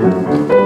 Música